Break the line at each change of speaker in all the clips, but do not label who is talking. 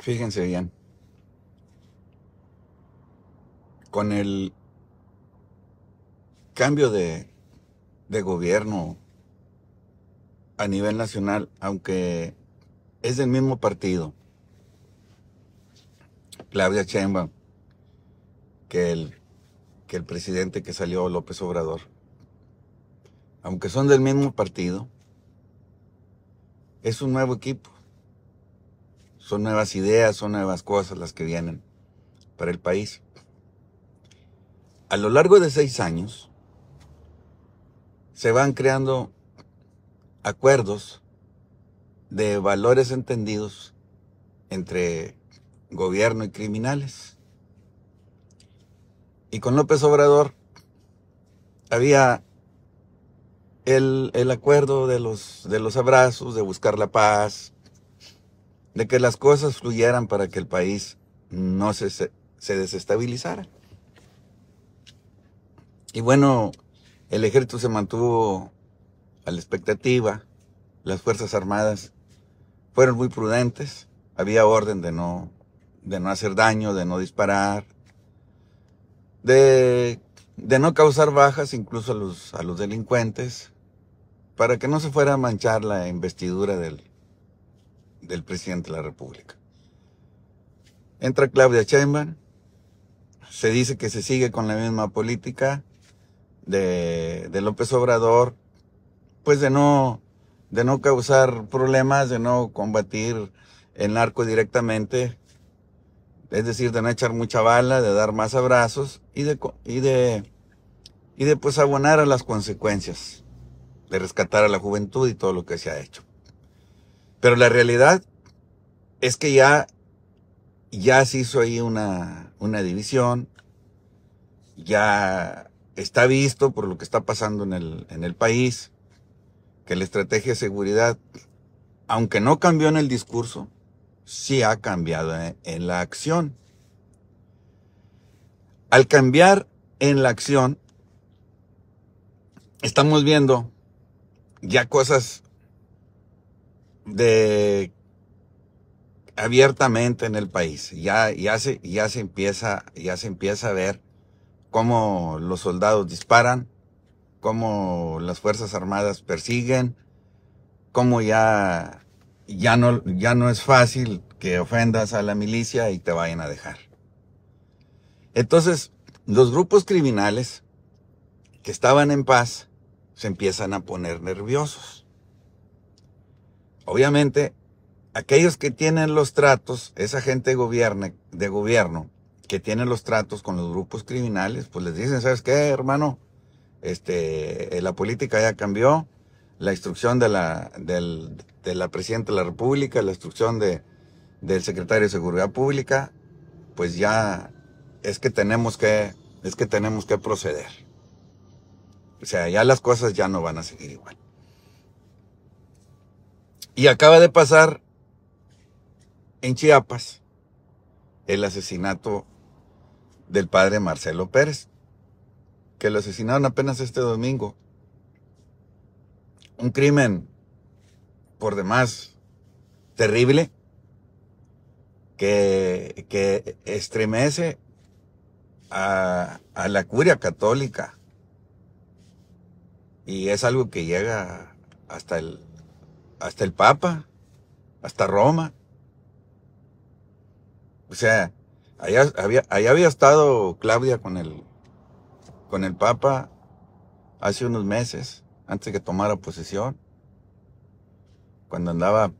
Fíjense bien. Con el cambio de, de gobierno a nivel nacional, aunque es del mismo partido, Claudia Sheinbaum, que el, que el presidente que salió López Obrador. Aunque son del mismo partido, es un nuevo equipo. Son nuevas ideas, son nuevas cosas las que vienen para el país. A lo largo de seis años, se van creando acuerdos de valores entendidos entre gobierno y criminales. Y con López Obrador había el, el, acuerdo de los, de los abrazos, de buscar la paz, de que las cosas fluyeran para que el país no se, se, desestabilizara. Y bueno, el ejército se mantuvo a la expectativa, las Fuerzas Armadas fueron muy prudentes, había orden de no, de no hacer daño, de no disparar, de, de no causar bajas incluso a los, a los delincuentes, para que no se fuera a manchar la investidura del, del presidente de la República. Entra Claudia Sheinbaum, se dice que se sigue con la misma política de, de López Obrador, pues de no, de no causar problemas, de no combatir el narco directamente, es decir, de no echar mucha bala, de dar más abrazos y de, y de, y de pues abonar a las consecuencias, de rescatar a la juventud y todo lo que se ha hecho. Pero la realidad es que ya, ya se hizo ahí una, una división, ya está visto por lo que está pasando en el, en el país, que la estrategia de seguridad, aunque no cambió en el discurso, sí ha cambiado en, en la acción. Al cambiar en la acción, estamos viendo ya cosas de abiertamente en el país. Ya, ya, se, ya, se empieza, ya se empieza a ver cómo los soldados disparan, cómo las Fuerzas Armadas persiguen, cómo ya, ya, no, ya no es fácil que ofendas a la milicia y te vayan a dejar. Entonces, los grupos criminales que estaban en paz se empiezan a poner nerviosos. Obviamente, aquellos que tienen los tratos, esa gente de gobierno, de gobierno que tiene los tratos con los grupos criminales, pues les dicen, ¿sabes qué, hermano? Este, eh, la política ya cambió, la instrucción de la, del, de la Presidenta de la República, la instrucción de, del Secretario de Seguridad Pública, pues ya es que tenemos que, es que tenemos que proceder. O sea, ya las cosas ya no van a seguir igual. Y acaba de pasar en Chiapas el asesinato del padre Marcelo Pérez, que lo asesinaron apenas este domingo. Un crimen por demás terrible que, que estremece a, a la curia católica y es algo que llega hasta el, hasta el Papa, hasta Roma. O sea, allá había, allá había estado Claudia con el, con el Papa hace unos meses, antes de que tomara posesión, cuando andaba,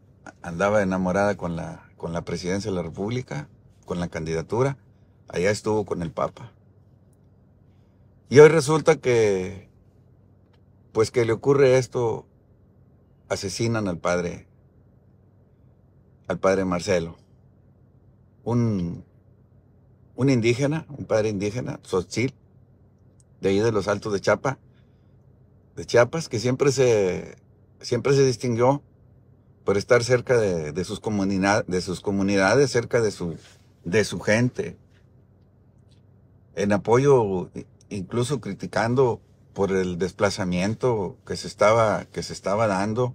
andaba enamorada con la, con la presidencia de la República, con la candidatura, allá estuvo con el Papa. Y hoy resulta que, pues que le ocurre esto, asesinan al padre, al padre Marcelo. Un, un indígena, un padre indígena, Xochitl, de ahí de los Altos de Chiapas, de Chiapas, que siempre se, siempre se distinguió por estar cerca de, de sus, de sus comunidades, cerca de su, de su gente, en apoyo, incluso criticando por el desplazamiento que se estaba, que se estaba dando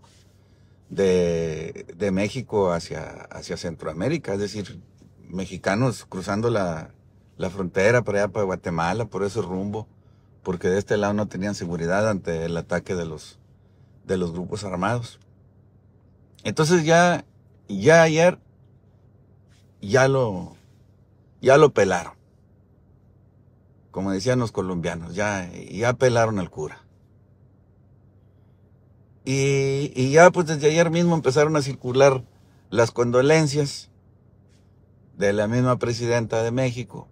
de, de México hacia, hacia Centroamérica, es decir, mexicanos cruzando la, la frontera para allá, para Guatemala, por ese rumbo, porque de este lado no tenían seguridad ante el ataque de los, de los grupos armados. Entonces ya, ya ayer, ya lo, ya lo pelaron. Como decían los colombianos, ya, ya pelaron al cura. Y, ya pues desde ayer mismo empezaron a circular las condolencias de la misma presidenta de México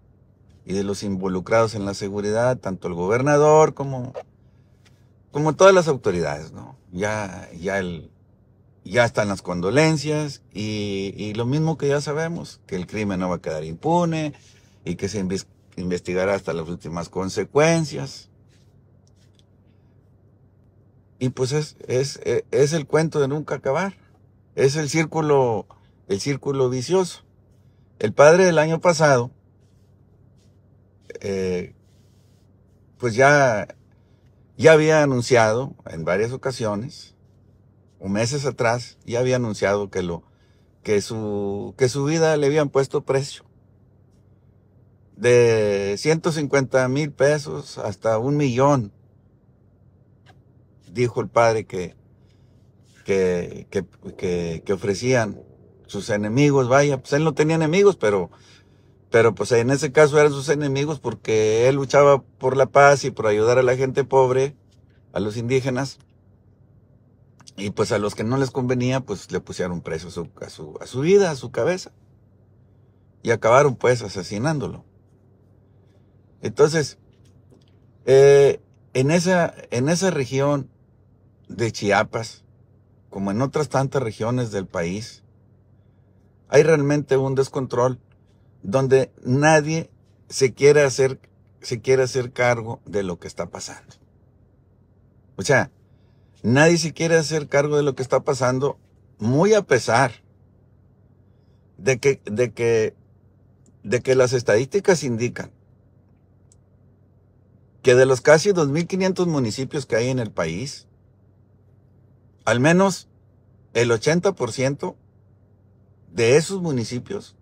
y de los involucrados en la seguridad, tanto el gobernador como, como todas las autoridades, ¿no? Ya, ya el, ya están las condolencias y, y, lo mismo que ya sabemos, que el crimen no va a quedar impune y que se investigará hasta las últimas consecuencias. Y pues es, es, es el cuento de nunca acabar. Es el círculo, el círculo vicioso. El padre del año pasado, eh, pues ya, ya había anunciado en varias ocasiones, o meses atrás, ya había anunciado que lo, que su, que su vida le habían puesto precio. De 150 mil pesos hasta un millón, dijo el padre que, que, que, que ofrecían sus enemigos, vaya, pues él no tenía enemigos, pero, pero pues en ese caso eran sus enemigos porque él luchaba por la paz y por ayudar a la gente pobre, a los indígenas, y pues a los que no les convenía, pues le pusieron preso a su, a su, a su vida, a su cabeza, y acabaron pues asesinándolo. Entonces, eh, en, esa, en esa región de Chiapas, como en otras tantas regiones del país, hay realmente un descontrol donde nadie se quiere hacer, se quiere hacer cargo de lo que está pasando. O sea, nadie se quiere hacer cargo de lo que está pasando, muy a pesar de que, de que, de que las estadísticas indican que de los casi 2.500 municipios que hay en el país, al menos el 80% de esos municipios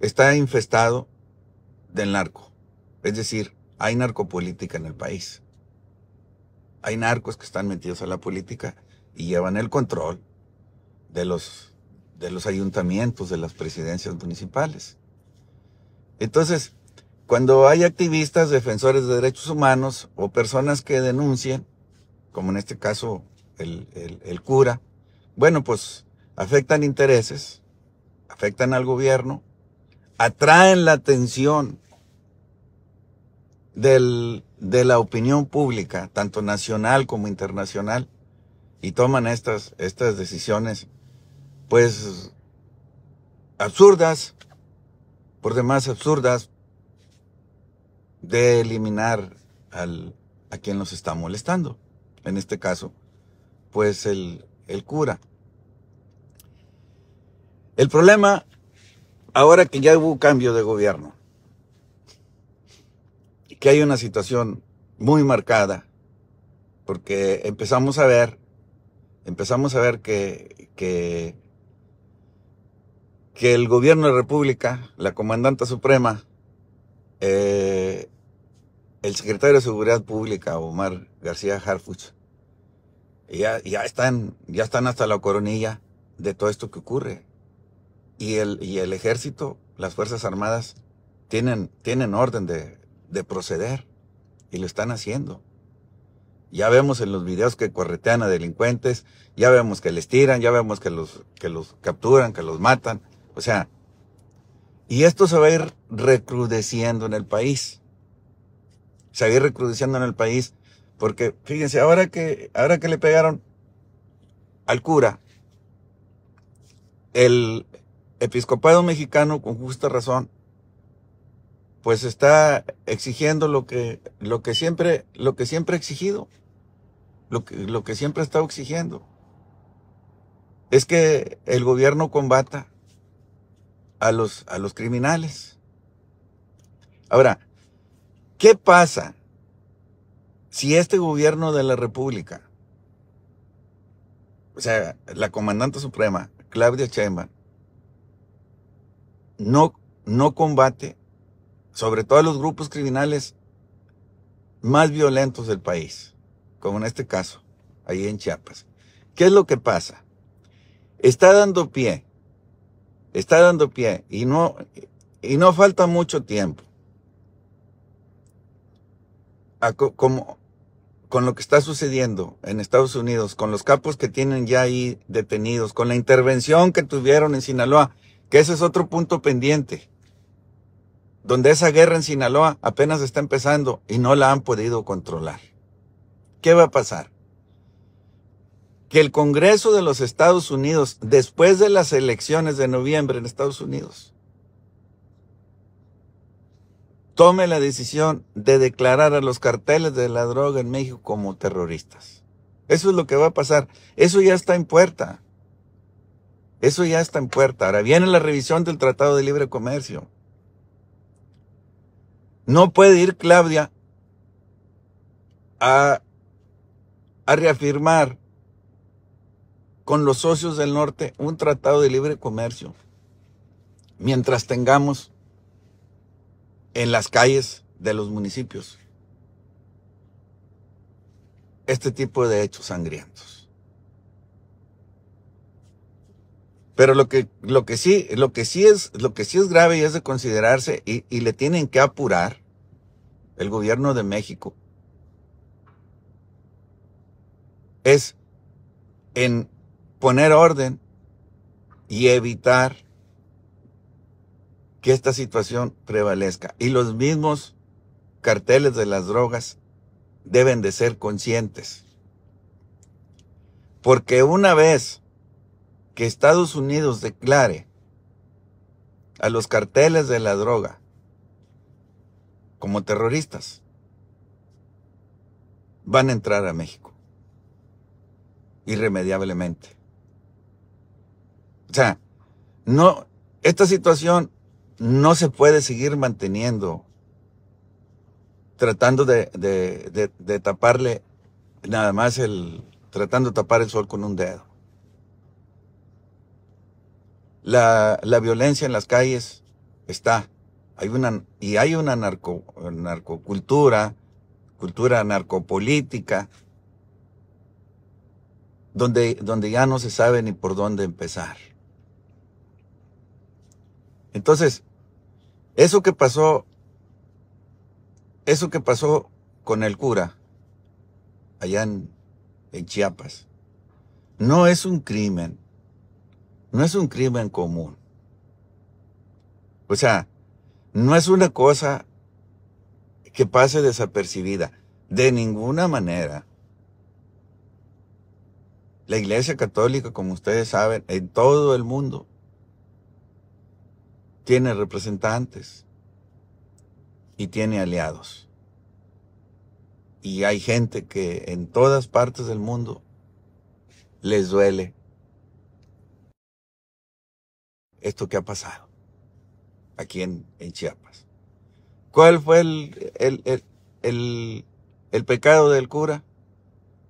está infestado del narco. Es decir, hay narcopolítica en el país. Hay narcos que están metidos a la política y llevan el control de los, de los ayuntamientos, de las presidencias municipales. Entonces, cuando hay activistas, defensores de derechos humanos o personas que denuncien, como en este caso el, el, el cura, bueno, pues afectan intereses, afectan al gobierno, atraen la atención del, de la opinión pública, tanto nacional como internacional, y toman estas, estas decisiones, pues, absurdas, por demás absurdas, de eliminar al, a quien los está molestando. En este caso, pues el, el cura. El problema, ahora que ya hubo cambio de gobierno, que hay una situación muy marcada, porque empezamos a ver, empezamos a ver que, que, que el gobierno de República, la comandanta suprema, eh, el secretario de Seguridad Pública, Omar García Harfuch, ya, ya, están, ya están hasta la coronilla de todo esto que ocurre y el, y el ejército, las Fuerzas Armadas, tienen, tienen orden de, de proceder y lo están haciendo. Ya vemos en los videos que corretean a delincuentes, ya vemos que les tiran, ya vemos que los, que los capturan, que los matan. O sea, y esto se va a ir recrudeciendo en el país. Se va a ir recrudeciendo en el país porque, fíjense, ahora que, ahora que le pegaron al cura, el, episcopado mexicano, con justa razón, pues está exigiendo lo que, lo que siempre, lo que siempre ha exigido, lo que, lo que siempre ha estado exigiendo. Es que el gobierno combata a los, a los criminales. Ahora, ¿qué pasa si este gobierno de la República o sea, la comandante suprema, Claudia Sheinbaum, no, no combate sobre todo los grupos criminales más violentos del país, como en este caso, ahí en Chiapas. ¿Qué es lo que pasa? Está dando pie, está dando pie y no, y no falta mucho tiempo. Como, con lo que está sucediendo en Estados Unidos, con los capos que tienen ya ahí detenidos, con la intervención que tuvieron en Sinaloa, que ese es otro punto pendiente, donde esa guerra en Sinaloa apenas está empezando y no la han podido controlar. ¿Qué va a pasar? Que el Congreso de los Estados Unidos, después de las elecciones de noviembre en Estados Unidos, tome la decisión de declarar a los carteles de la droga en México como terroristas. Eso es lo que va a pasar. Eso ya está en puerta. Eso ya está en puerta. Ahora viene la revisión del Tratado de Libre Comercio. No puede ir Claudia a, reafirmar con los socios del norte un tratado de libre comercio mientras tengamos en las calles de los municipios este tipo de hechos sangrientos. Pero lo que, lo que sí, lo que sí es, lo que sí es grave y es de considerarse y, y le tienen que apurar el gobierno de México es en poner orden y evitar que esta situación prevalezca. Y los mismos carteles de las drogas deben de ser conscientes. Porque una vez que Estados Unidos declare a los carteles de la droga como terroristas, van a entrar a México. Irremediablemente. O sea, no, esta situación no se puede seguir manteniendo tratando de, taparle nada más el, tratando de tapar el sol con un dedo. La, la violencia en las calles está. Hay una, y hay una narco, narcocultura, cultura narcopolítica, donde, donde ya no se sabe ni por dónde empezar. Entonces, eso que pasó, eso que pasó con el cura allá en, en Chiapas, no es un crimen, no es un crimen común. O sea, no es una cosa que pase desapercibida, de ninguna manera. La Iglesia Católica, como ustedes saben, en todo el mundo, tiene representantes y tiene aliados. Y hay gente que en todas partes del mundo les duele esto que ha pasado aquí en, Chiapas. ¿Cuál fue el, el, el, el pecado del cura?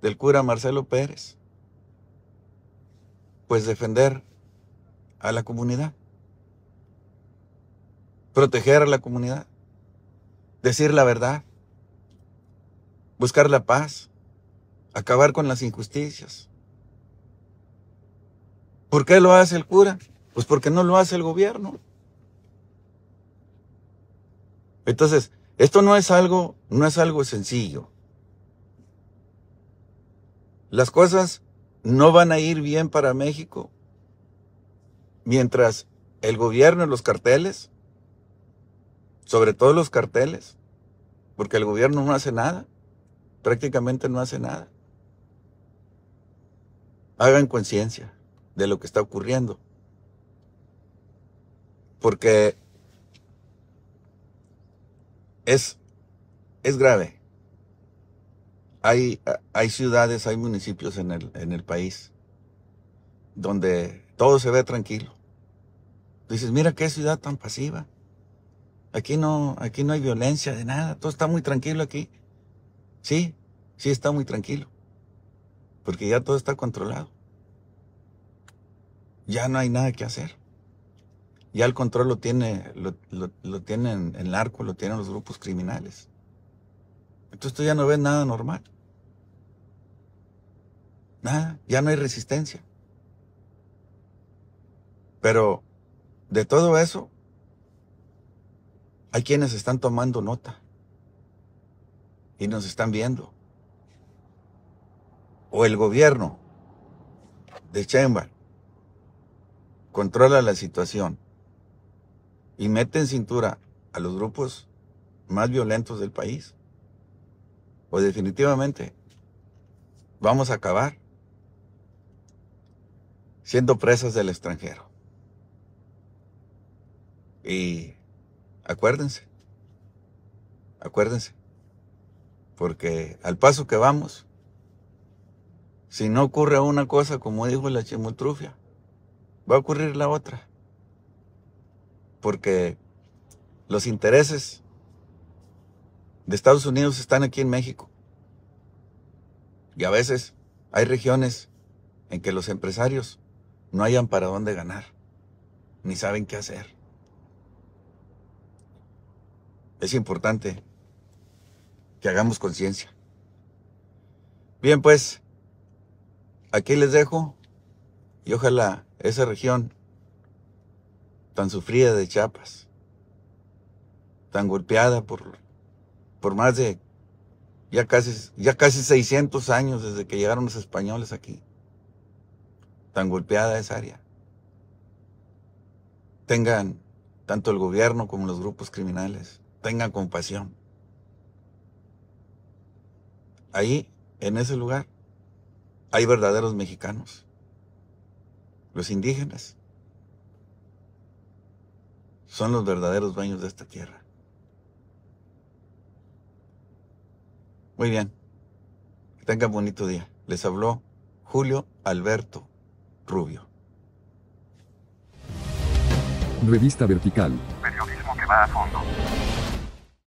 Del cura Marcelo Pérez. Pues defender a la comunidad proteger a la comunidad, decir la verdad, buscar la paz, acabar con las injusticias. ¿Por qué lo hace el cura? Pues porque no lo hace el gobierno. Entonces, esto no es algo, no es algo sencillo. Las cosas no van a ir bien para México mientras el gobierno y los carteles sobre todo los carteles, porque el gobierno no hace nada, prácticamente no hace nada. Hagan conciencia de lo que está ocurriendo, porque es, es grave. Hay, hay ciudades, hay municipios en el, en el país donde todo se ve tranquilo. Dices, mira qué ciudad tan pasiva. Aquí no, aquí no hay violencia de nada, todo está muy tranquilo aquí. Sí, sí está muy tranquilo. Porque ya todo está controlado. ya no hay nada que hacer. Ya el control lo tiene, lo, tienen el narco, lo tienen los grupos criminales. Entonces tú ya no ves nada normal. Nada, ya no hay resistencia. Pero de todo eso, hay quienes están tomando nota y nos están viendo. O el gobierno de Chembar controla la situación y mete en cintura a los grupos más violentos del país. O definitivamente vamos a acabar siendo presas del extranjero. Y acuérdense, acuérdense, porque al paso que vamos, si no ocurre una cosa como dijo la chimotrufia, va a ocurrir la otra. Porque los intereses de Estados Unidos están aquí en México. Y a veces hay regiones en que los empresarios no hayan para dónde ganar, ni saben qué hacer. Es importante que hagamos conciencia. Bien, pues, aquí les dejo y ojalá esa región tan sufrida de Chiapas, tan golpeada por, por más de ya casi, ya casi 600 años desde que llegaron los españoles aquí, tan golpeada esa área, tengan tanto el gobierno como los grupos criminales tengan compasión. Ahí, en ese lugar, hay verdaderos mexicanos. Los indígenas son los verdaderos dueños de esta tierra. Muy bien. Que tengan bonito día. Les habló Julio Alberto Rubio.
Revista Vertical. Periodismo que va a fondo.